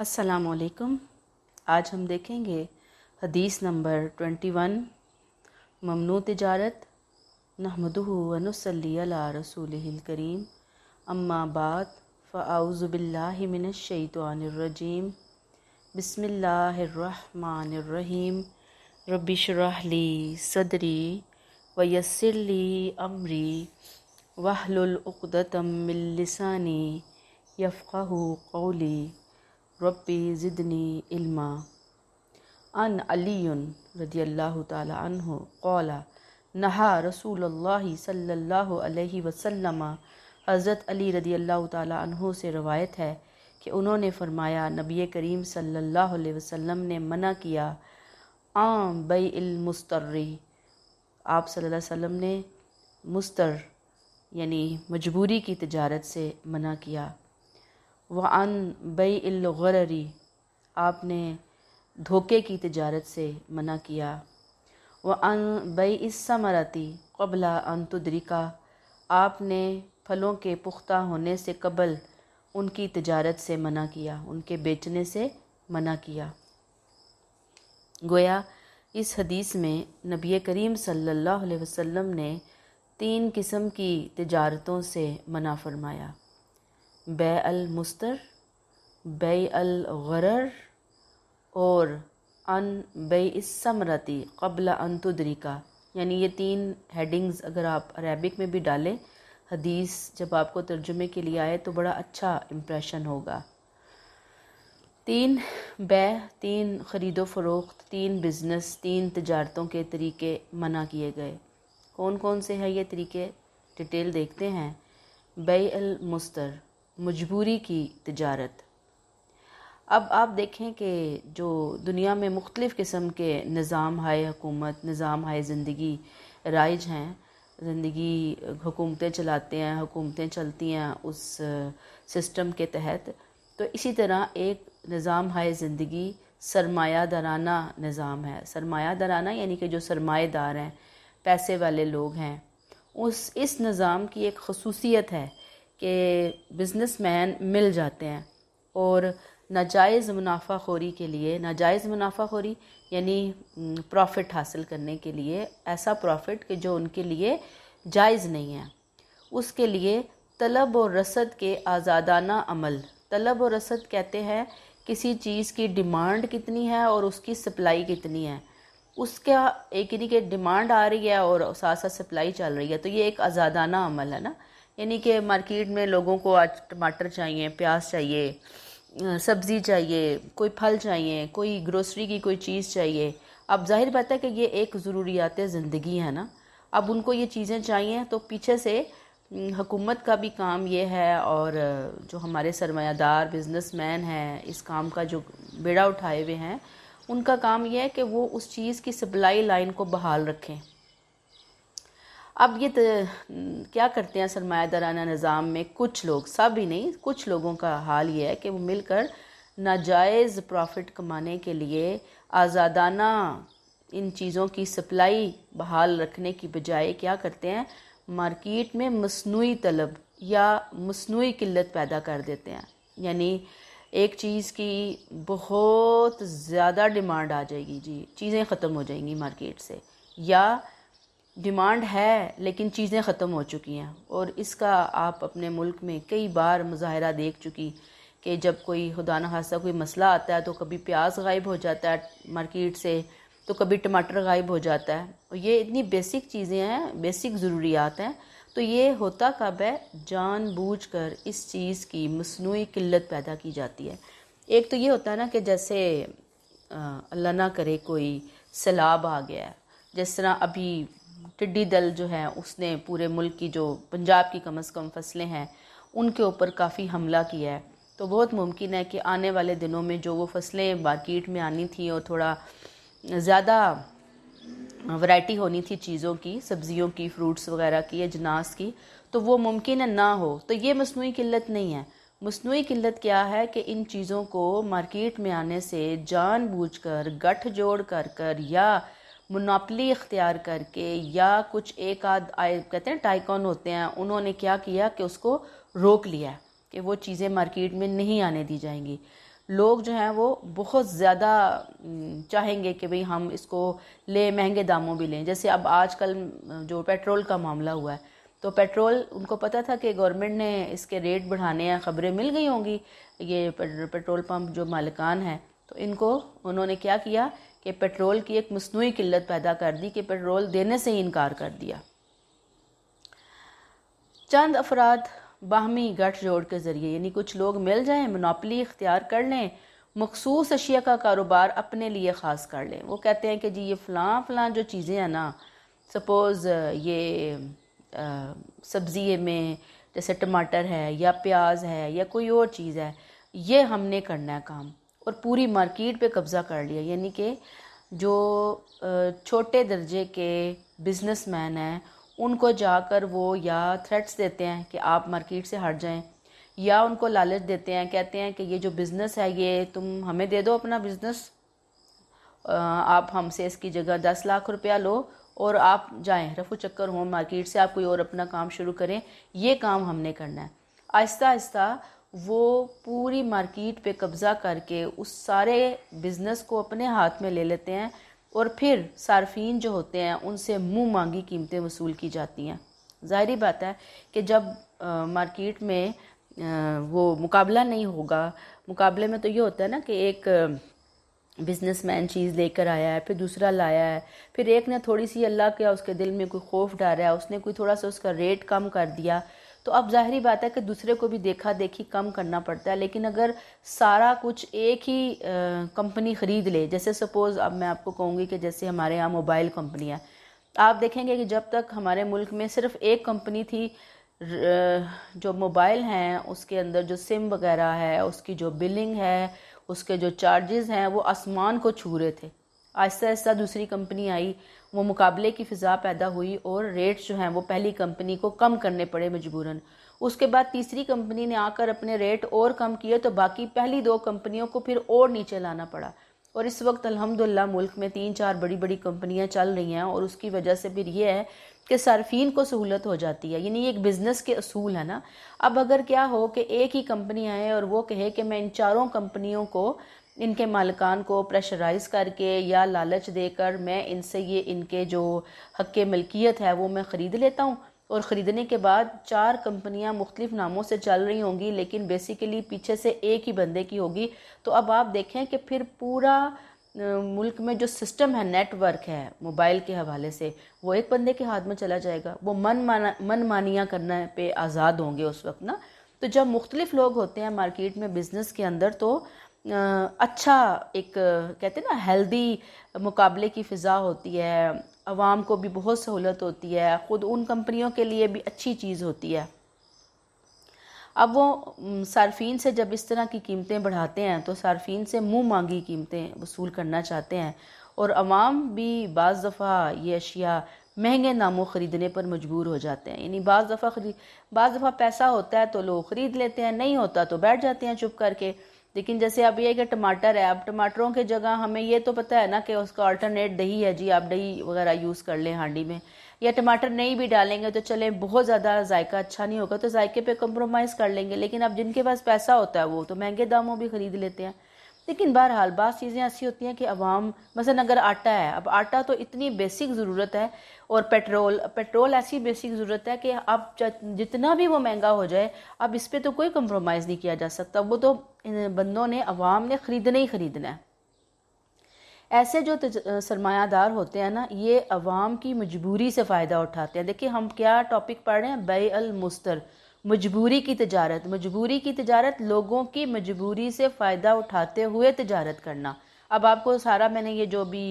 असलकुम आज हम देखेंगे हदीस नंबर ट्वेंटी वन, ममनू तजारत नहमदनसली रसूल करीम. अम्मा बाद फ़ाउज़बिल्लिमिनशैतवानरजीम बसमीम रबिशरहली सदरी वयसरली अमरी. वाहलुलउक़दतमिल्लिसानी यफ़क़हु कौली. रब्बी ज़िदनी इल्मा। अन अली रदी अल्लाह तहो कौला, नहा रसूल अलैहि वसल्लम। हज़रत अली रदी अल्लाह तहो से रवायत है कि उन्होंने फरमाया, नबी करीम सल्लल्लाहु अलैहि वसल्लम ने मना किया, आम मुस्तर्री। आप सल्लल्लाहु अलैहि वसल्लम ने मुस्तर, यानी मजबूरी की तजारत से मना किया। व अन बई आपने धोखे की तजारत से मना किया। व अन बई इसमरती कबला अन तुदरिका, आपने फलों के पुख्ता होने से कबल उनकी तजारत से मना किया, उनके बेचने से मना किया। गोया, इस हदीस में नबी करीम सल्लल्लाहु अलैहि वसल्लम ने तीन किस्म की तजारतों से मना फरमाया। बे अल मुस्तर बे अल गरर और अन बे इसमरती कबला तुदरिका। यानी ये तीन हेडिंग्स अगर आप अरेबिक में भी डालें, हदीस जब आपको तर्जुमे के लिए आए तो बड़ा अच्छा इम्प्रेशन होगा। तीन बै, तीन ख़रीदो फ़रोख्त तीन बिज़नेस तीन तजारतों के तरीके मना किए गए। कौन कौन से हैं ये तरीके? डिटेल देखते हैं। बे अल मुस्तर मजबूरी की तजारत। अब आप देखें कि जो दुनिया में मुख्तलिफ़ किस्म के निज़ाम, हाय हुकूमत, निज़ाम, हाय ज़िंदगी राइज हैं, ज़िंदगी हुकूमतें चलाते हैं, हुकूमतें चलती हैं उस सिस्टम के तहत तो इसी तरह एक निज़ाम, हाय ज़िंदगी सरमाया दराना निज़ाम है। सरमाया दराना यानी कि जो सरमाएदार हैं, पैसे वाले लोग हैं, उस, इस निज़ाम की एक खसूसियत है कि बिजनेसमैन मिल जाते हैं। और नाजायज़ मुनाफा खोरी के लिए, नाजायज़ मुनाफाखोरी यानी प्रॉफिट हासिल करने के लिए, ऐसा प्रॉफिट कि जो उनके लिए जायज़ नहीं है। उसके लिए तलब और रसद के आज़ादाना अमल। तलब और रसद कहते हैं, किसी चीज़ की डिमांड कितनी है और उसकी सप्लाई कितनी है। उसका एक यानी कि डिमांड आ रही है और साथ साथ सप्लाई चल रही है। तो ये एक आज़ादाना अमल है ना? यानी कि मार्केट में लोगों को आज टमाटर चाहिए, प्याज चाहिए सब्ज़ी चाहिए, कोई फल चाहिए, कोई ग्रोसरी की कोई चीज़ चाहिए। अब ज़ाहिर बात है कि ये एक ज़रूरियात ज़िंदगी, है ना? अब उनको ये चीज़ें चाहिए तो पीछे से हुकूमत का भी काम ये है और जो हमारे सरमायादार बिजनेसमैन हैं, इस काम का जो बेड़ा उठाए हुए हैं, उनका काम यह है कि वो उस चीज़ की सप्लाई लाइन को बहाल रखें। अब ये क्या करते हैं सरमायादाराना निज़ाम में? कुछ लोग, सब ही नहीं, कुछ लोगों का हाल ये है कि वो मिलकर नाजायज़ प्रॉफिट कमाने के लिए आज़ादाना इन चीज़ों की सप्लाई बहाल रखने की बजाय क्या करते हैं? मार्केट में मसनू तलब या मसनू किल्लत पैदा कर देते हैं। यानी एक चीज़ की बहुत ज़्यादा डिमांड आ जाएगी जी, चीज़ें ख़त्म हो जाएँगी मार्केट से। या डिमांड है, लेकिन चीज़ें ख़त्म हो चुकी हैं। और इसका आप अपने मुल्क में कई बार मुजाहरा देख चुकी कि जब कोई खुदा न खासा कोई मसला आता है तो कभी प्याज गायब हो जाता है मार्केट से तो कभी टमाटर गायब हो जाता है। और ये इतनी बेसिक चीज़ें हैं, बेसिक ज़रूरियात हैं। तो ये होता कब है? जान बूझ कर इस चीज़ की मसनू किल्लत पैदा की जाती है। एक तो ये होता है ना कि जैसे अल्लाह ना करे कोई सैलाब आ गया है। जिस तरह अभी टिड्डी दल जो है, उसने पूरे मुल्क की जो पंजाब की कम अज़ कम फ़सलें हैं, उनके ऊपर काफ़ी हमला किया है। तो बहुत मुमकिन है कि आने वाले दिनों में जो वो फ़सलें मार्केट में आनी थी और थोड़ा ज़्यादा वैरायटी होनी थी चीज़ों की, सब्ज़ियों की, फ्रूट्स वगैरह की या जनास की तो वो मुमकिन है ना हो। तो ये मसनू किल्लत नहीं है। मसनू किल्लत क्या है कि इन चीज़ों को मार्केट में आने से जान बूझ कर गठ जोड़ कर कर या मुनापली इख्तियार करके या कुछ एक आध आए कहते हैं टाइकॉन होते हैं, उन्होंने क्या किया कि उसको रोक लिया कि वो चीज़ें मार्केट में नहीं आने दी जाएँगी। लोग जो हैं वो बहुत ज़्यादा चाहेंगे कि भाई हम इसको ले, महँगे दामों भी लें। जैसे अब आजकल जो पेट्रोल का मामला हुआ है तो पेट्रोल, उनको पता था कि गवर्नमेंट ने इसके रेट बढ़ाने हैं, ख़बरें मिल गई होंगी, ये पेट्रोल पंप जो मालिकान हैं तो इनको उन्होंने क्या किया कि पेट्रोल की एक मसनू किल्लत पैदा कर दी, कि पेट्रोल देने से ही इनकार कर दिया। चंद अफराद बाहमी गठ जोड़ के ज़रिए, यानी कुछ लोग मिल जाएँ मनोपली इख्तियार कर लें, मखसूस अशिया का कारोबार अपने लिए ख़ास कर लें। वो कहते हैं कि जी, ये फ़लाँ फ़लाँ जो चीज़ें हैं ना सपोज़ ये सब्ज़ी में जैसे टमाटर है या प्याज है या कोई और चीज़ है, ये हमने करना है काम। और पूरी मार्केट पे कब्ज़ा कर लिया। यानी कि जो छोटे दर्जे के बिजनेसमैन हैं, उनको जाकर वो या थ्रेट्स देते हैं कि आप मार्केट से हट जाएँ, या उनको लालच देते हैं, कहते हैं कि ये जो बिज़नेस है, ये तुम हमें दे दो अपना बिज़नेस। आप हमसे इसकी जगह दस लाख रुपया लो और आप जाएँ, रफू चक्कर हों, मार्केट से आप कोई और अपना काम शुरू करें। ये काम हमने करना है। आहिस्ता आहिस्ता वो पूरी मार्केट पे कब्ज़ा करके उस सारे बिज़नेस को अपने हाथ में ले लेते हैं और फिर सार्फिन जो होते हैं उनसे मुँह मांगी कीमतें वसूल की जाती हैं। ज़ाहरी बात है कि जब मार्केट में आ, वो मुकाबला नहीं होगा मुकाबले में तो ये होता है ना कि एक बिजनेसमैन चीज़ लेकर आया है फिर दूसरा लाया है फिर एक ने थोड़ी सी अल्लाह के उसके दिल में कोई खौफ डाला है उसने कोई थोड़ा सा उसका रेट कम कर दिया तो अब ज़ाहरी बात है कि दूसरे को भी देखा देखी कम करना पड़ता है, लेकिन अगर सारा कुछ एक ही कंपनी ख़रीद ले, जैसे सपोज़ अब मैं आपको कहूँगी कि जैसे हमारे यहाँ मोबाइल कंपनी है, आप देखेंगे कि जब तक हमारे मुल्क में सिर्फ़ एक कंपनी थी जो मोबाइल हैं, उसके अंदर जो सिम वगैरह है, उसकी जो बिलिंग है, उसके जो चार्जेस हैं, वो आसमान को छू रहे थे। आहिस्ता आहिस्ता दूसरी कंपनी आई वो मुकाबले की फ़िज़ा पैदा हुई और रेट्स जो हैं वो पहली कंपनी को कम करने पड़े मजबूरन। उसके बाद तीसरी कंपनी ने आकर अपने रेट और कम किए तो बाकी पहली दो कंपनियों को फिर और नीचे लाना पड़ा। और इस वक्त अल्हम्दुलिल्लाह मुल्क में तीन चार बड़ी बड़ी कंपनियाँ चल रही हैं और उसकी वजह से फिर ये है कि सार्फिन को सहूलत हो जाती है। यानी एक बिज़नेस के असूल है ना। अब अगर क्या हो कि एक ही कंपनी आए और वो कहे कि मैं इन चारों कंपनियों को इनके मालकान को प्रेशराइज करके या लालच देकर मैं इनसे ये इनके जो हक मलकियत है वो मैं ख़रीद लेता हूँ। और ख़रीदने के बाद चार कंपनियाँ मुख्तलिफ़ नामों से चल रही होंगी, लेकिन बेसिकली पीछे से एक ही बंदे की होगी। तो अब आप देखें कि फिर पूरा मुल्क में जो सिस्टम है नेटवर्क है मोबाइल के हवाले से, वो एक बंदे के हाथ में चला जाएगा। वो मन माना, मन मानिया करने पे आज़ाद होंगे उस वक्त ना। तो जब मुख्तलिफ़ लोग होते हैं मार्केट में बिज़नेस के अंदर तो अच्छा एक, कहते हैं ना हेल्दी मुकाबले की फ़िज़ा होती है आवाम को भी बहुत सहूलत होती है, ख़ुद उन कंपनियों के लिए भी अच्छी चीज़ होती है। अब वो सार्फिन से जब इस तरह की कीमतें बढ़ाते हैं तो सार्फिन से मुँह मांगी कीमतें वसूल करना चाहते हैं, और आवाम भी बज़ दफ़ा ये अशिया महँगे नामों ख़रीदने पर मजबूर हो जाते हैं। यानी बज़ दफ़ा खरीद बज़ दफ़ा पैसा होता है तो लोग ख़रीद लेते हैं, नहीं होता तो बैठ जाते हैं चुप करके। लेकिन जैसे अब ये कि टमाटर है, अब टमाटरों के जगह हमें ये तो पता है ना कि उसका अल्टरनेट दही है जी, आप दही वगैरह यूज़ कर लें हांडी में। या टमाटर नहीं भी डालेंगे तो चले, बहुत ज़्यादा जायका अच्छा नहीं होगा तो जायके पे कम्प्रोमाइज़ कर लेंगे। लेकिन अब जिनके पास पैसा होता है वो तो महँगे दामों भी ख़रीद लेते हैं। लेकिन बहरहाल बात चीज़ें ऐसी होती हैं कि अवाम, मसलन अगर आटा है, अब आटा तो इतनी बेसिक ज़रूरत है और पेट्रोल पेट्रोल ऐसी बेसिक ज़रूरत है कि अब जितना भी वो महँगा हो जाए, अब इस पर तो कोई कम्प्रोमाइज़ नहीं किया जा सकता। वो तो बंदों ने, अवाम ने ख़रीदना ही ख़रीदना है। ऐसे जो सरमायादार होते हैं ना, ये अवाम की मजबूरी से फ़ायदा उठाते हैं। देखिए, हम क्या टॉपिक पढ़ रहे हैं? बे मुस्तर मजबूरी की तजारत, मजबूरी की तजारत लोगों की मजबूरी से फ़ायदा उठाते हुए तजारत करना। अब आपको सारा मैंने ये जो भी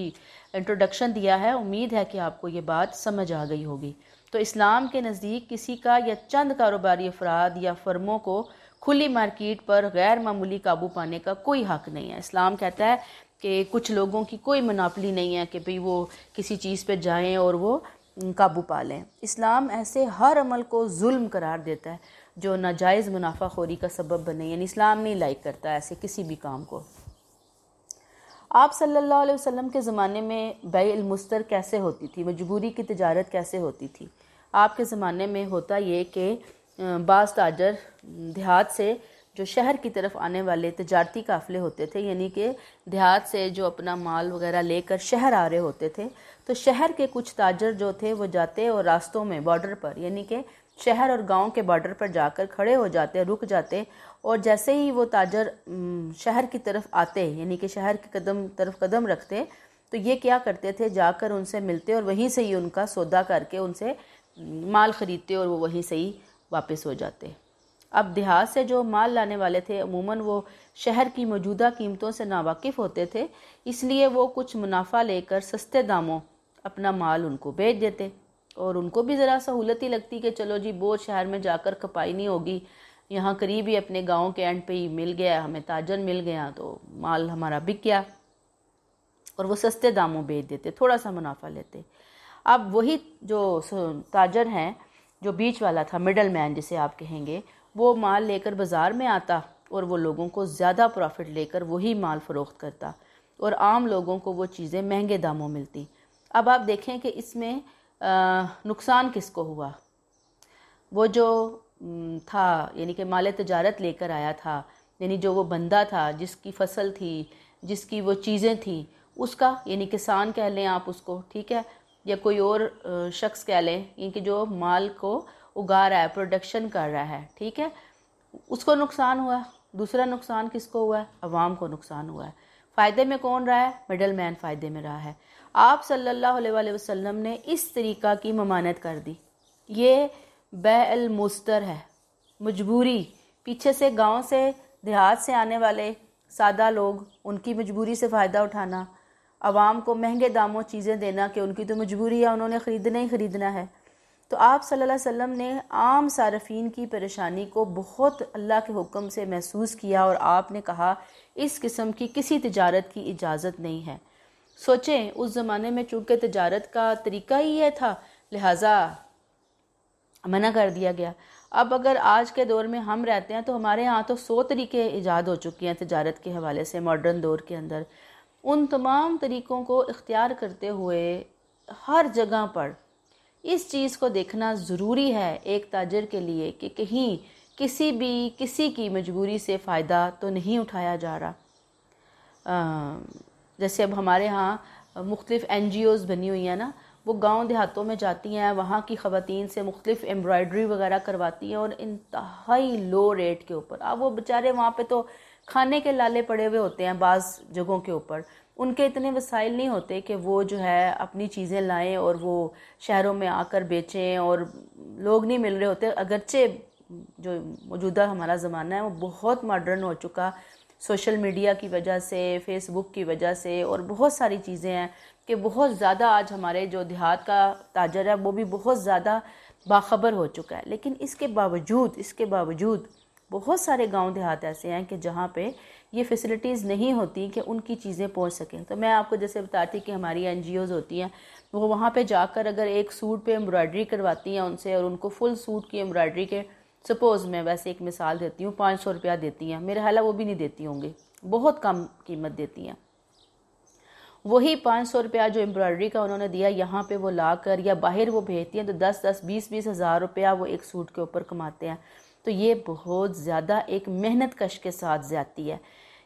इंट्रोडक्शन दिया है, उम्मीद है कि आपको ये बात समझ आ गई होगी। तो इस्लाम के नज़दीक किसी का या चंद कारोबारी अफराद या फर्मों को खुली मार्केट पर गैर मामूली काबू पाने का कोई हक नहीं है। इस्लाम कहता है कि कुछ लोगों की कोई मुनाफली नहीं है कि भाई वो किसी चीज़ पर जाएँ और वो काबू पा लें। इस्लाम ऐसे हर अमल को जुल्म करार देता है, जो नाजायज़ मुनाफाखोरी का सबब बने, यानी इस्लाम नहीं लाइक करता ऐसे किसी भी काम को। आप सल्लल्लाहु अलैहि वसल्लम के ज़माने में बेलमुस्तर कैसे होती थी? मजबूरी की तजारत कैसे होती थी? आपके ज़माने में होता ये कि बाज़ ताजर देहात से जो शहर की तरफ़ आने वाले तजारती काफ़िले होते थे, यानी कि देहात से जो अपना माल वगैरह लेकर शहर आ रहे होते थे तो शहर के कुछ ताजर जो थे, वो जाते और रास्तों में बॉर्डर पर, यानी कि शहर और गाँव के बॉर्डर पर जाकर खड़े हो जाते, रुक जाते, और जैसे ही वो ताजर शहर की तरफ़ आते, यानी कि शहर के कदम, तरफ़ कदम रखते तो ये क्या करते थे, जाकर उनसे मिलते और वहीं से ही उनका सौदा करके उनसे माल ख़रीदते और वो वहीं से ही वापस हो जाते। अब देहात से जो माल लाने वाले थे, अमूमन वो शहर की मौजूदा कीमतों से नावाकिफ़ होते थे, इसलिए वो कुछ मुनाफा लेकर सस्ते दामों अपना माल उनको बेच देते। और उनको भी ज़रा सहूलत ही लगती कि चलो जी बोझ शहर में जाकर खपाई नहीं होगी। यहाँ करीब ही अपने गाँव के एंड पे ही मिल गया, हमें ताजर मिल गया तो माल हमारा बिक गया। और वो सस्ते दामों बेच देते थोड़ा सा मुनाफा लेते। अब वही जो ताजर हैं, जो बीच वाला था मिडल मैन जिसे आप कहेंगे वो माल लेकर बाज़ार में आता और वो लोगों को ज़्यादा प्रॉफिट लेकर वही माल फ़रोख्त करता और आम लोगों को वो चीज़ें महँगे दामों मिलती। अब आप देखें कि इसमें नुकसान किसको हुआ? वो जो था, यानी कि माल तजारत लेकर आया था, यानी जो वो बंदा था, जिसकी फ़सल थी, जिसकी वो चीज़ें थी, उसका, यानी किसान कह लें आप उसको, ठीक है? या कोई और शख्स कह लें, यानी जो माल को उगा रहा है प्रोडक्शन कर रहा है, ठीक है? उसको नुकसान हुआ, दूसरा नुकसान किसको हुआ? है अवाम को नुकसान हुआ है। फ़ायदे में कौन रहा है? मिडल मैन फ़ायदे में रहा है। आप सल्लल्लाहु अलैहि वसल्लम ने इस तरीका की ममानत कर दी। ये मुस्तर है, मजबूरी। पीछे से गाँव से, देहात से आने वाले सादा लोग, उनकी मजबूरी से फ़ायदा उठाना आवाम को महँगे दामों चीज़ें देना कि उनकी तो मजबूरी है, उन्होंने ख़रीदना ही ख़रीदना है। तो आप सल्लल्लाहु अलैहि वसल्लम ने आम सारफीन की परेशानी को बहुत अल्लाह के हुक्म से महसूस किया और आपने कहा, इस किस्म की किसी तजारत की इजाज़त नहीं है। सोचें, उस ज़माने में चूँकि तजारत का तरीका ही यह था, लिहाजा मना कर दिया गया। अब अगर आज के दौर में हम रहते हैं तो हमारे यहाँ तो सौ तरीके ईजाद हो चुके हैं तजारत के हवाले से मॉडर्न दौर के अंदर। उन तमाम तरीक़ों को इख्तियार करते हुए हर जगह पर इस चीज़ को देखना ज़रूरी है एक ताजर के लिए कि कहीं किसी भी, किसी की मजबूरी से फ़ायदा तो नहीं उठाया जा रहा। जैसे अब हमारे यहाँ मुख्तलिफ़ एन जी ओज़ बनी हुई हैं ना, वो गाँव देहातों में जाती हैं, वहाँ की ख़वातीन से मुख्तलिफ़ एम्ब्रॉयडरी वगैरह करवाती हैं और इंतहाई लो रेट के ऊपर। अब वो बेचारे वहाँ पे तो खाने के लाले पड़े हुए होते हैं बाज़ जगहों के ऊपर। उनके इतने वसाइल नहीं होते कि वो जो है अपनी चीज़ें लाएँ और वो शहरों में आकर बेचें और लोग नहीं मिल रहे होते। अगरचे जो मौजूदा हमारा ज़माना है, वो बहुत मॉडर्न हो चुका। सोशल मीडिया की वजह से फेसबुक की वजह से और बहुत सारी चीज़ें हैं कि बहुत ज़्यादा आज हमारे जो देहात का ताजर है, वो भी बहुत ज़्यादा बाखबर हो चुका है। लेकिन इसके बावजूद इसके बावजूद बहुत सारे गाँव देहात ऐसे हैं कि जहाँ पे ये फैसिलिटीज़ नहीं होती कि उनकी चीज़ें पहुँच सकें। तो मैं आपको जैसे बताती कि हमारी एन होती हैं, वो वहाँ पे जाकर अगर एक सूट पे एम्ब्रॉयडरी करवाती हैं उनसे और उनको फुल सूट की एम्ब्रॉयडरी के सपोज़ मैं वैसे एक मिसाल देती हूँ, पाँच सौ रुपया देती हैं, मेरे ख्याल वो भी नहीं देती होंगी, बहुत कम कीमत देती हैं। वही पाँच सौ रुपया जो एम्ब्रॉयडरी का उन्होंने दिया, यहाँ पे वो ला कर या बाहर वो भेजती हैं तो दस दस, बीस बीस हज़ार रुपया वो एक सूट के ऊपर कमाते हैं। तो ये बहुत ज़्यादा एक मेहनत कश के साथ जाती है।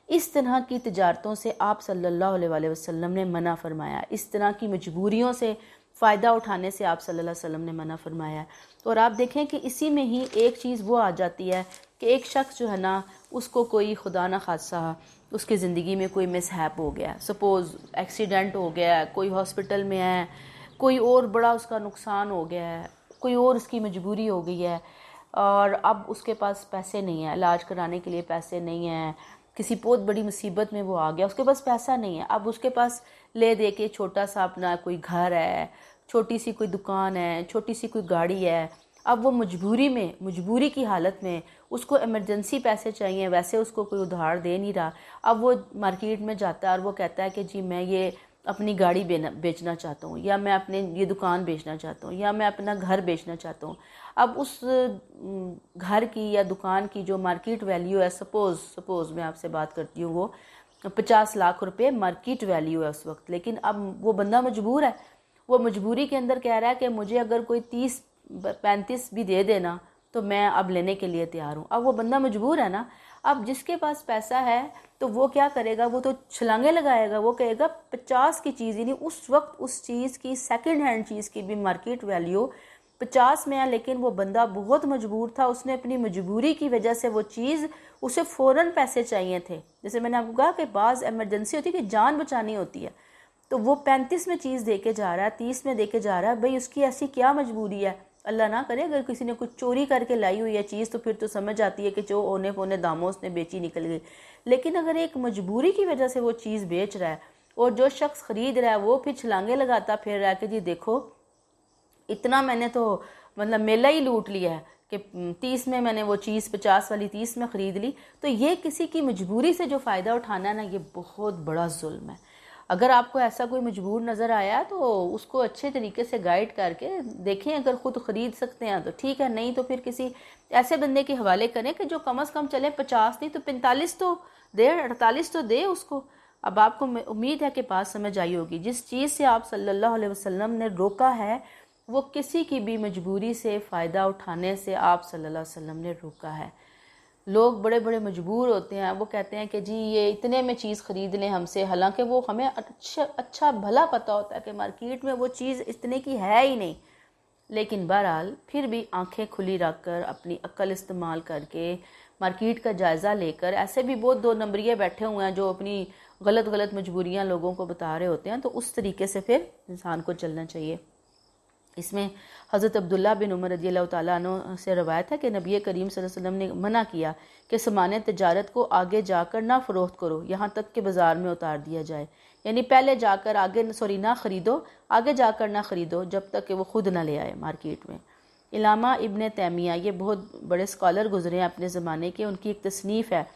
इस तरह की तजारतों से आप सल्लल्लाहु अलैहि वसल्लम ने मना फरमाया। इस तरह की मजबूरियों से फ़ायदा उठाने से आप सल्लल्लाहु अलैहि वसल्लम ने मना फरमाया। और आप देखें कि इसी में ही एक चीज़ वो आ जाती है कि एक शख्स जो है ना, उसको कोई खुदा न खासा, उसकी ज़िंदगी में कोई मिसहैप हो गया। सपोज़ एक्सीडेंट हो गया, कोई हॉस्पिटल में है, कोई और बड़ा उसका नुकसान हो गया है कोई और उसकी मजबूरी हो गई है। और अब उसके पास पैसे नहीं है, इलाज कराने के लिए पैसे नहीं हैं। किसी बहुत बड़ी मुसीबत में वो आ गया, उसके पास पैसा नहीं है। अब उसके पास ले दे के छोटा सा अपना कोई घर है, छोटी सी कोई दुकान है, छोटी सी कोई गाड़ी है, अब वो मजबूरी में, मजबूरी की हालत में उसको इमरजेंसी पैसे चाहिए, वैसे उसको कोई उधार दे नहीं रहा। अब वो मार्केट में जाता है और वो कहता है कि जी मैं ये अपनी गाड़ी बेचना चाहता हूँ, या मैं अपने, ये दुकान बेचना चाहता हूँ, या मैं अपना घर बेचना चाहता हूँ। अब उस घर की या दुकान की जो मार्केट वैल्यू है सपोज़ सपोज़ मैं आपसे बात करती हूँ वो, पचास लाख रुपए मार्केट वैल्यू है उस वक्त। लेकिन अब वो बंदा मजबूर है। वो मजबूरी के अंदर कह रहा है कि मुझे अगर कोई तीस, पैंतीस भी दे देना तो मैं अब लेने के लिए तैयार हूँ। अब वो बंदा मजबूर है ना। अब जिसके पास पैसा है तो वो क्या करेगा? वो तो छलांगे लगाएगा। वो कहेगा, पचास की चीज़ यानी उस वक्त उस चीज़ की सेकंड हैंड चीज़ की भी मार्केट वैल्यू पचास में है, लेकिन वो बंदा बहुत मजबूर था। उसने अपनी मजबूरी की वजह से वो चीज़, उसे फ़ौरन पैसे चाहिए थे। जैसे मैंने आपको कहा कि बाज़ एमरजेंसी होती है कि जान बचानी होती है। तो वो पैंतीस में चीज़ दे के जा रहा है, तीस में दे के जा रहा है, भाई उसकी ऐसी क्या मजबूरी है? अल्लाह ना करे, अगर किसी ने कुछ चोरी करके लाई हुई है चीज़ तो फिर तो समझ आती है कि जो ओने पोने दामों उसने बेची निकल गई। लेकिन अगर एक मजबूरी की वजह से वो चीज़ बेच रहा है और जो शख्स ख़रीद रहा है, वो फिर छलांगे लगाता, फिर रहा है कि जी देखो इतना मैंने तो मतलब मेला ही लूट लिया है कि तीस में मैंने वो चीज़, पचास वाली तीस में ख़रीद ली। तो ये किसी की मजबूरी से जो फ़ायदा उठाना है ना, ये बहुत बड़ा जुल्म है। अगर आपको ऐसा कोई मजबूर नज़र आया तो उसको अच्छे तरीके से गाइड करके देखें, अगर ख़ुद ख़रीद सकते हैं तो। ठीक है, नहीं तो फिर किसी ऐसे बंदे के हवाले करें कि जो कम अज़ कम चले पचास नहीं तो पैंतालीस तो दे, अड़तालीस तो दे उसको। अब आपको उम्मीद है कि बात समझ आई होगी। जिस चीज़ से आप सल्लल्लाहु अलैहि वसल्लम ने रोका है वो किसी की भी मजबूरी से, फ़ायदा उठाने से आप सल्लल्लाहु अलैहि वसल्लम ने रोका है। लोग बड़े बड़े मजबूर होते हैं। वो कहते हैं कि जी, ये इतने में चीज़ ख़रीद लें हमसे। हालाँकि वो हमें अच्छा अच्छा भला पता होता है कि मार्केट में वो चीज़ इतने की है ही नहीं। लेकिन बहरहाल, फिर भी आँखें खुली रख कर अपनी अक्ल इस्तेमाल करके मार्केट का जायज़ा लेकर, ऐसे भी बहुत दो नंबरिए बैठे हुए हैं जो अपनी गलत गलत मजबूरियाँ लोगों को बता रहे होते हैं। तो उस तरीके से फिर इंसान को चलना चाहिए। इसमें हज़रत अब्दुल्ला बिन उमर रदी अल्लाह से रवायत है कि नबी करीम वसल्लम ने मना किया कि समान तजारत को आगे जाकर ना फ़रोख्त करो, यहाँ तक कि बाज़ार में उतार दिया जाए। यानी पहले जाकर आगे सॉरी, ना ख़रीदो, आगे जाकर ना ख़रीदो, जब तक कि वो ख़ुद ना ले आए मार्केट में। इलामा इबन तैमिया, ये बहुत बड़े स्कॉलर गुजरे हैं अपने ज़माने के, उनकी एक तसनीफ़ है,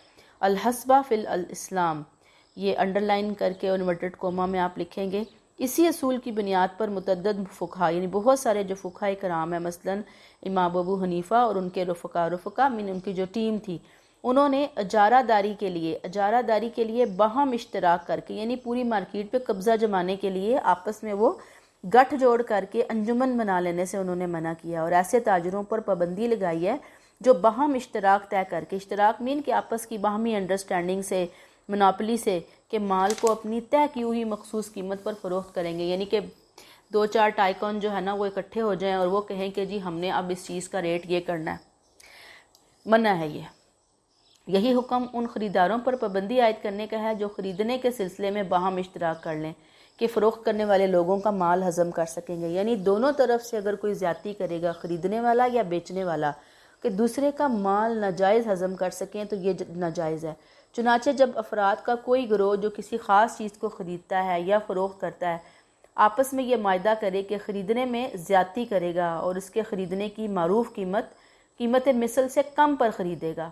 अलहसबा फ़िल इस्लाम ये अंडरलाइन करके इन्वर्टेड कोमा में आप लिखेंगे इसी असूल की बुनियाद पर मुतद फ़ुका यानी बहुत सारे जो फ़ुका कराम है, मसलन इमाम अबू हनीफ़ा और उनके रफ़ा रफ़ा मीन उनकी जो टीम थी, उन्होंने अजारादारी के लिए, अजारादारी के लिए बहम इश्तराक करके, यानी पूरी मार्केट पे कब्ज़ा जमाने के लिए आपस में वो गठ जोड़ करके अंजुमन बना लेने से उन्होंने मना किया और ऐसे ताजरों पर पाबंदी लगाई है, जो बहम इश्तराक तय करके, इश्तराक मीन कि आपस की बाहमी अंडरस्टैंडिंग से मनापली से कि माल को अपनी तय की हुई मखसूस कीमत पर फ़रोख्त करेंगे। यानी कि दो चार टाइकॉन जो है ना, वो इकट्ठे हो जाएँ और वो कहें कि जी, हमने अब इस चीज़ का रेट ये करना है। मना है ये। यही हुक्म उन ख़रीदारों पर पाबंदी आयद करने का है जो ख़रीदने के सिलसिले में बाहम इश्तराक कर लें कि फ़रोख्त करने वाले लोगों का माल हज़म कर सकेंगे। यानी दोनों तरफ़ से अगर कोई ज़्यादती करेगा, ख़रीदने वाला या बेचने वाला, कि दूसरे का माल नाजायज़ हज़म कर सकें तो ये नाजायज़ है। चुनाचे जब अफराद का कोई ग्रोह जो किसी ख़ास चीज़ को ख़रीदता है या फ़रोख्त करता है आपस में यह माहा करे कि ख़रीदने में ज़्यादती करेगा और इसके ख़रीदने की मरूफ कीमत कीमत मिसल से कम पर ख़रीदेगा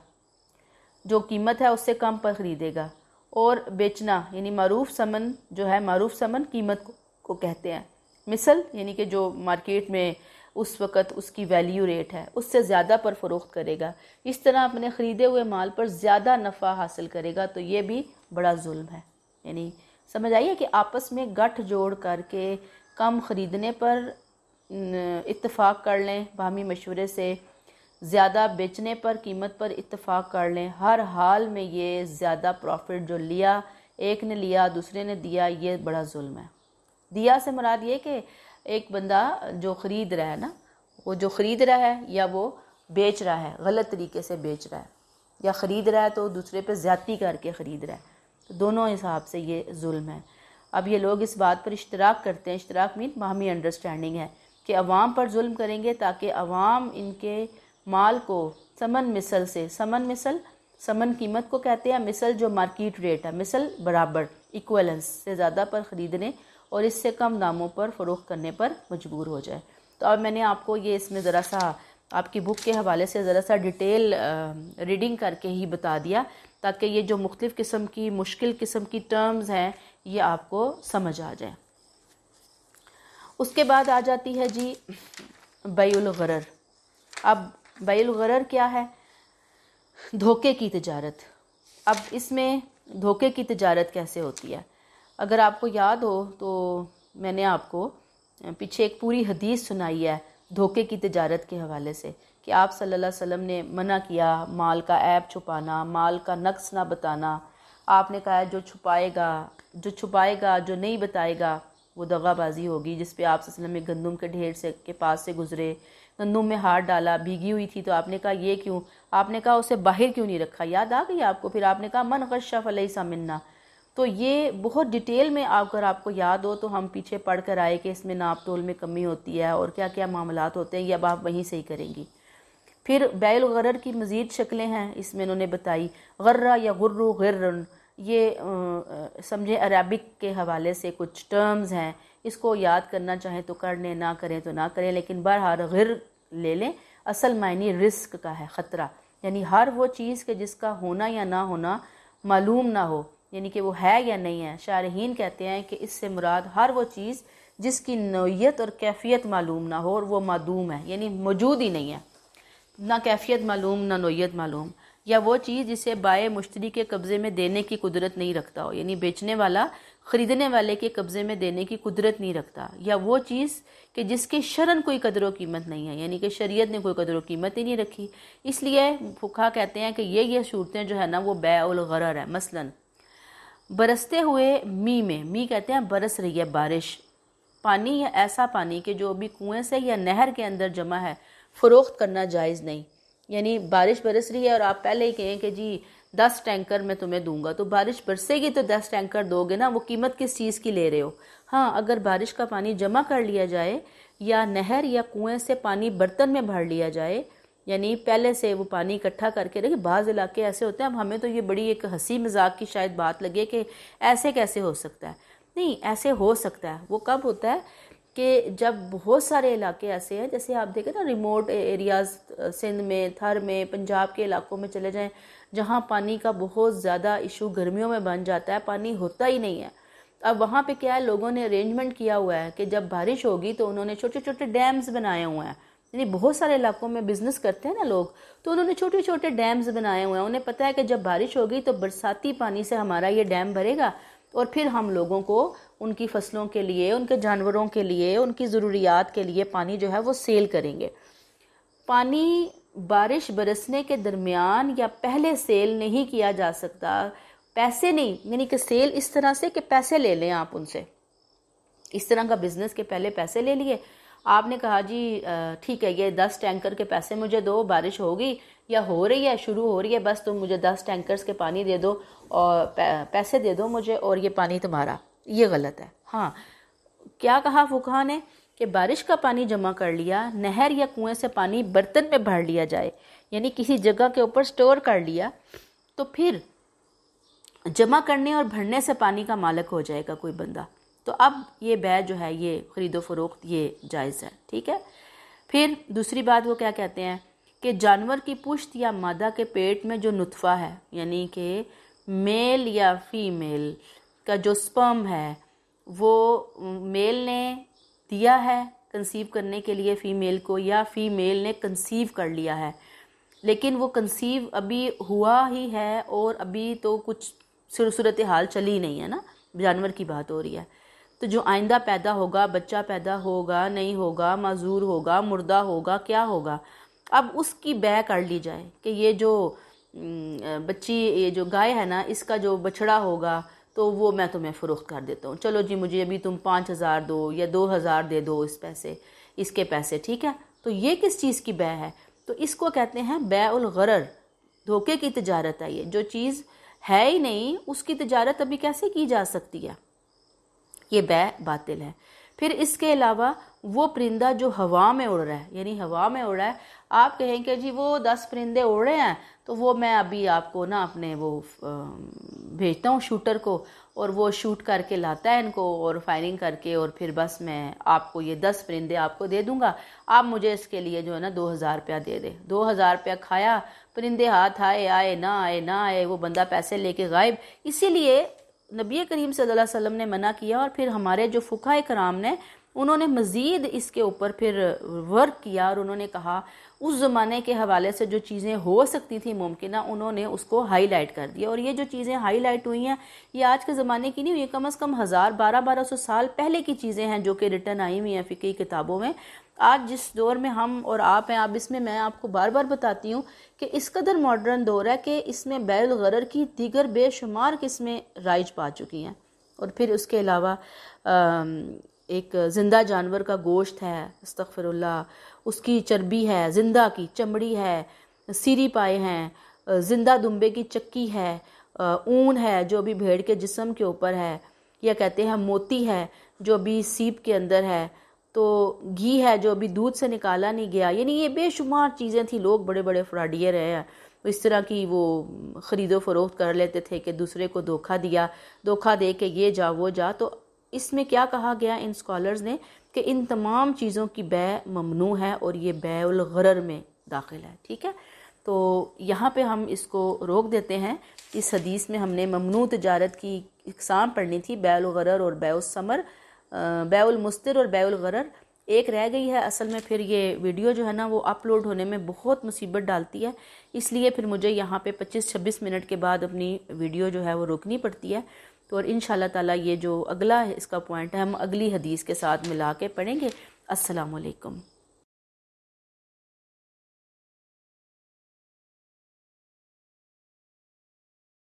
जो कीमत है उससे कम पर ख़रीदेगा। और बेचना यानी मरूफ समन जो है मरूफ समन कीमत को, को कहते हैं। मिसल यानी कि जो मार्केट में उस वक़्त उसकी वैल्यू रेट है, उससे ज़्यादा पर फ़रोख्त करेगा। इस तरह अपने ख़रीदे हुए माल पर ज़्यादा नफ़ा हासिल करेगा तो ये भी बड़ा जुल्म है। यानी समझ आइए कि आपस में गठ जोड़ करके कम ख़रीदने पर इतफ़ाक़ कर लें बामी मशवरे से ज़्यादा बेचने पर, कीमत पर इतफ़ाक़ कर लें। हर हाल में ये ज़्यादा प्रॉफिट जो लिया, एक ने लिया, दूसरे ने दिया, ये बड़ा जुल्म है। दिया से मुराद ये कि एक बंदा जो ख़रीद रहा है ना, वो जो ख़रीद रहा है या वो बेच रहा है, गलत तरीके से बेच रहा है, या ख़रीद रहा है तो दूसरे पे ज़्यादती करके ख़रीद रहा है तो दोनों हिसाब से ये जुल्म है। अब ये लोग इस बात पर इश्तराक करते हैं। इश्तराक मीन बाहमी अंडरस्टैंडिंग है कि अवाम पर जुल्म करेंगे ताकि अवाम इनके माल को समन मिसल से, समन मिसल, समन कीमत को कहते हैं, मिसल जो मार्केट रेट है, मिसल बराबर इक्वलेंस से ज़्यादा पर ख़रीदने और इससे कम दामों पर फ़रोख्त करने पर मजबूर हो जाए। तो अब मैंने आपको ये इसमें ज़रा सा, आपकी बुक के हवाले से ज़रा सा डिटेल रीडिंग करके ही बता दिया, ताकि ये जो मुख्तफ़ किस्म की, मुश्किल किस्म की टर्म्स हैं, ये आपको समझ आ जाए। उसके बाद आ जाती है जी बैलगर अब बैलगर क्या है? धोखे की तजारत। अब इसमें धोखे की तजारत कैसे होती है? अगर आपको याद हो तो मैंने आपको पीछे एक पूरी हदीस सुनाई है, धोखे की तजारत के हवाले से, कि आप सल्लल्लाहु अलैहि वसल्लम ने मना किया, माल का ऐप छुपाना, माल का नक्स ना बताना। आपने कहा जो छुपाएगा जो छुपाएगा, जो नहीं बताएगा, वो दगाबाजी होगी, जिस पे आप वसल्लम में गंदम के ढेर से, के पास से गुजरे, गंदम में हाथ डाला, भीगी हुई थी तो आपने कहा, ये क्यों? आपने कहा, उसे बाहर क्यों नहीं रखा? याद आ गई आपको? फिर आपने कहा, मन गशा फलई सा मिन्ना। तो ये बहुत डिटेल में अगर आपको याद हो तो हम पीछे पढ़ कर आए कि इसमें नाप तोल में कमी होती है और क्या क्या मामला होते हैं, ये अब आप वहीं से ही करेंगी। फिर बैल गरर की मज़ीद शक्लें हैं, इसमें उन्होंने बताई, गर्रा या गुर्रु गिर्रन ये समझे अरबिक के हवाले से कुछ टर्म्स हैं। इसको याद करना चाहें तो कर लें ना करें तो ना करें, लेकिन बहरहाल गिर ले लें, असल मायने रिस्क का है, ख़तरा। यानी हर वो चीज़ के जिसका होना या ना होना मालूम ना हो यानी कि वो है या नहीं है, शारहीन कहते हैं कि इससे मुराद हर वो चीज़ जिसकी नोयत और कैफियत मालूम ना हो और वो मादूम है, यानी मौजूद ही नहीं है। ना कैफियत मालूम, ना नोयत मालूम। या वो चीज़ जिसे बाय मुश्तरी के कब्ज़े में देने की कुदरत नहीं रखता हो, यानी बेचने वाला, ख़रीदने वाले के कब्ज़े में देने की कुदरत नहीं रखता। या वो चीज़ कि जिसकी शरण कोई कदर कीमत नहीं है, यानी कि शरीयत ने कोई कदर कीमत ही नहीं रखी। इसलिए फुखा कहते हैं कि ये ये सूरतें जो है ना, वो बैल है, मसलन। बरसते हुए मी में, मी कहते हैं, बरस रही है बारिश। पानी या ऐसा पानी कि जो अभी कुएँ से या नहर के अंदर जमा है, फ़रोख्त करना जायज़ नहीं। यानी बारिश बरस रही है और आप पहले ही कहें कि जी, दस टैंकर मैं तुम्हें दूँगा। तो बारिश बरसेगी तो दस टैंकर दोगे ना, वो कीमत किस चीज़ की ले रहे हो? हाँ अगर बारिश का पानी जमा कर लिया जाए या नहर या कुएँ से पानी बर्तन में भर लिया जाए यानी पहले से वो पानी इकट्ठा करके, देखिए, बाज़ इलाके ऐसे होते हैं, अब हमें तो ये बड़ी एक हँसी मज़ाक की शायद बात लगे कि ऐसे कैसे हो सकता है। नहीं, ऐसे हो सकता है। वो कब होता है कि जब बहुत सारे इलाके ऐसे हैं, जैसे आप देखें ना रिमोट एरियाज़ सिंध में, थर में, पंजाब के इलाकों में चले जाएँ, जहाँ पानी का बहुत ज़्यादा इशू गर्मियों में बन जाता है, पानी होता ही नहीं है। अब वहाँ पे क्या है, लोगों ने अरेंजमेंट किया हुआ है कि जब बारिश होगी तो उन्होंने छोटे छोटे डैम्स बनाए हुए हैं। यानी बहुत सारे इलाकों में बिज़नेस करते हैं ना लोग तो उन्होंने छोटे छोटे डैम्स बनाए हुए हैं। उन्हें पता है कि जब बारिश होगी तो बरसाती पानी से हमारा ये डैम भरेगा और फिर हम लोगों को उनकी फ़सलों के लिए, उनके जानवरों के लिए, उनकी ज़रूरियात के लिए पानी जो है वो सेल करेंगे। पानी बारिश बरसने के दरमियान या पहले सेल नहीं किया जा सकता। पैसे नहीं, यानी कि सेल इस तरह से कि पैसे ले लें आप उनसे। इस तरह का बिज़नेस के पहले पैसे ले लिए। आपने कहा जी ठीक है, ये दस टैंकर के पैसे मुझे दो, बारिश होगी या हो रही है, शुरू हो रही है, बस तुम मुझे दस टैंकर्स के पानी दे दो और पैसे दे दो मुझे और ये पानी तुम्हारा। ये गलत है। हाँ। क्या कहा फुकहा ने कि बारिश का पानी जमा कर लिया, नहर या कुएँ से पानी बर्तन में भर लिया जाए, यानी किसी जगह के ऊपर स्टोर कर लिया तो फिर जमा करने और भरने से पानी का मालक हो जाएगा कोई बंदा। तो अब ये बै जो है, ये ख़रीदो फ़रोख्त, ये जायज़ है, ठीक है? फिर दूसरी बात वो क्या कहते हैं कि जानवर की पुश्त या मादा के पेट में जो नुतफ़ा है, यानी कि मेल या फीमेल का जो स्पर्म है, वो मेल ने दिया है कंसीव करने के लिए फ़ीमेल को, या फ़ीमेल ने कंसीव कर लिया है। लेकिन वो कंसीव अभी हुआ ही है और अभी तो कुछ सूरत हाल चली नहीं है ना? जानवर की बात हो रही है। तो जो आइंदा पैदा होगा, बच्चा पैदा होगा, नहीं होगा, मजूर होगा, मुर्दा होगा, क्या होगा? अब उसकी बै कर ली जाए कि ये जो बच्ची, ये जो गाय है ना, इसका जो बछड़ा होगा तो वो मैं तुम्हें फ़रोख्त कर देता हूँ। चलो जी, मुझे अभी तुम पाँच हज़ार दो या दो हज़ार दे दो इस पैसे, इसके पैसे, ठीक है? तो ये किस चीज़ की बै है? तो इसको कहते हैं बै उल धोखे की तजारत है ये। जो चीज़ है ही नहीं, उसकी तजारत अभी कैसे की जा सकती है? ये बै बातिल है। फिर इसके अलावा वो परिंदा जो हवा में उड़ रहा है, यानी हवा में उड़ रहा है, आप कहेंगे जी वो दस परिंदे उड़ रहे हैं तो वो मैं अभी आपको ना अपने वो भेजता हूँ शूटर को और वो शूट करके लाता है इनको और फायरिंग करके और फिर बस मैं आपको ये दस परिंदे आपको दे दूँगा। आप मुझे इसके लिए जो है ना दो हज़ार रुपया दे दे। दो हज़ार रुपया खाया, परिंदे हाथ आए आए ना आए ना आए, वो बंदा पैसे लेके गायब। इसीलिए नबी करीम सल्लल्लाहु अलैहि वसल्लम ने मना किया और फिर हमारे जो फ़ुका कराम ने, उन्होंने मज़ीद इसके ऊपर फिर वर्क किया और उन्होंने कहा, उस ज़माने के हवाले से जो चीज़ें हो सकती थी मुमकिन उन्होंने उसको हाईलाइट कर दिया। और ये जो चीज़ें हाईलाइट हुई हैं, ये आज के ज़माने की नहीं हुई कम अज़ कम हज़ार, बारह बारह सौ साल पहले की चीज़ें हैं जो कि रिटर्न आई हुई हैं फ़िकी किताबों में। आज जिस दौर में हम और आप हैं, आप इसमें मैं आपको बार बार बताती हूँ कि इस कदर मॉडर्न दौर है कि इसमें बैल गरर की दीगर बेशुमार किस्में राइज पा चुकी हैं। और फिर उसके अलावा एक ज़िंदा जानवर का गोश्त है अस्तफ़िरल्ला उसकी चर्बी है, ज़िंदा की चमड़ी है, सीरी पाए हैं, ज़िंदा दुम्बे की चक्की है ऊन है जो अभी भेड़ के जिसम के ऊपर है, या कहते हैं मोती है जो अभी सीप के अंदर है तो घी है जो अभी दूध से निकाला नहीं गया। यानी ये बेशुमार चीज़ें थी। लोग बड़े बड़े फ्रॉडिये रहे हैं। तो इस तरह की वो ख़रीदो फरोख्त कर लेते थे कि दूसरे को धोखा दिया, धोखा दे के ये जा, वो जा। तो इसमें क्या कहा गया? इन स्कॉलर्स ने कि इन तमाम चीज़ों की बै ममनू है और ये बैलगर में दाखिल है। ठीक है? तो यहाँ पे हम इसको रोक देते हैं। इस हदीस में हमने ममनू तजारत की इकसाम पढ़नी थी बैलगर और बैसमर बैल मुस्तर और बैउल गरर, एक रह गई है असल में। फिर ये वीडियो जो है ना, वो अपलोड होने में बहुत मुसीबत डालती है। इसलिए फिर मुझे यहाँ पे 25-26 मिनट के बाद अपनी वीडियो जो है, वो रोकनी पड़ती है। तो और इन ताला ये जो अगला इसका पॉइंट है, हम अगली हदीस के साथ मिला के पढ़ेंगे। असलकुम